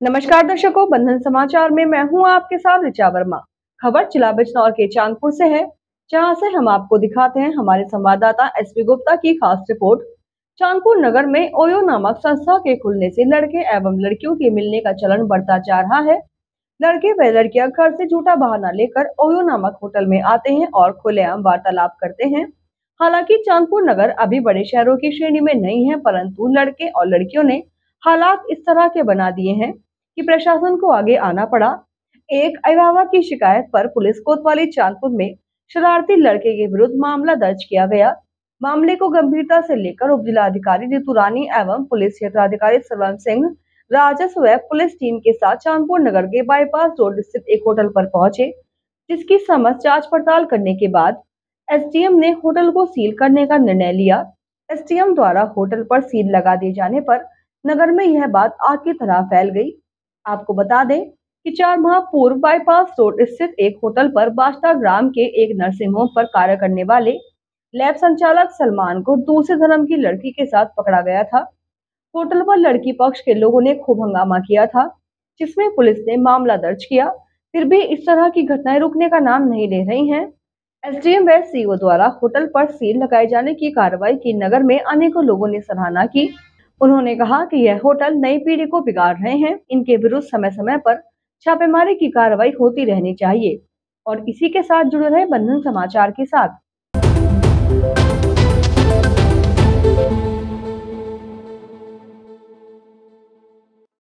नमस्कार दर्शकों, बंधन समाचार में मैं हूँ आपके साथ ऋचा वर्मा। खबर चिला बिजनौर के चांदपुर से है, जहाँ से हम आपको दिखाते हैं हमारे संवाददाता एसपी गुप्ता की खास रिपोर्ट। चांदपुर नगर में ओयो नामक संस्था के खुलने से लड़के एवं लड़कियों के मिलने का चलन बढ़ता जा रहा है। लड़के व लड़कियाँ घर से झूठा बहाना लेकर ओयो नामक होटल में आते हैं और खुलेआम वार्तालाप करते हैं। हालाँकि चांदपुर नगर अभी बड़े शहरों की श्रेणी में नहीं है, परंतु लड़के और लड़कियों ने हालात इस तरह के बना दिए हैं। कि प्रशासन को आगे आना पड़ा। एक अभिभावक की शिकायत पर पुलिस कोतवाली चांदपुर में शरारती लड़के के विरुद्ध मामला दर्ज किया गया। मामले को गंभीरता से लेकर उप जिलाधिकारी रितु रानी एवं पुलिस क्षेत्राधिकारी सरवन सिंह, राजस्व व पुलिस टीम के साथ चांदपुर नगर के बाईपास रोड स्थित एक होटल पर पहुँचे, जिसकी समस्त जाँच पड़ताल करने के बाद एसडीएम ने होटल को सील करने का निर्णय लिया। एसडीएम द्वारा होटल पर सील लगा दिए जाने पर नगर में यह बात आग की तरह फैल गई। आपको बता दें कि चार माह पूर्व बाईपास रोड स्थित एक होटल पर बास्ता ग्राम के एक नर्सिंग होम पर कार्य करने वाले लैब संचालक सलमान को दूसरे धर्म की लड़की के साथ पकड़ा गया था। होटल पर लड़की पक्ष के लोगों ने खूब हंगामा किया था, जिसमें पुलिस ने मामला दर्ज किया। फिर भी इस तरह की घटनाएँ रुकने का नाम नहीं ले रही हैं। एसडीएम व सीओ द्वारा होटल पर सील लगाए जाने की कार्रवाई की नगर में अनेकों लोगों ने सराहना की। उन्होंने कहा कि यह होटल नई पीढ़ी को बिगाड़ रहे हैं। इनके विरुद्ध समय समय पर छापेमारी की कार्रवाई होती रहनी चाहिए और इसी के साथ जुड़े रहे बंधन समाचार के साथ।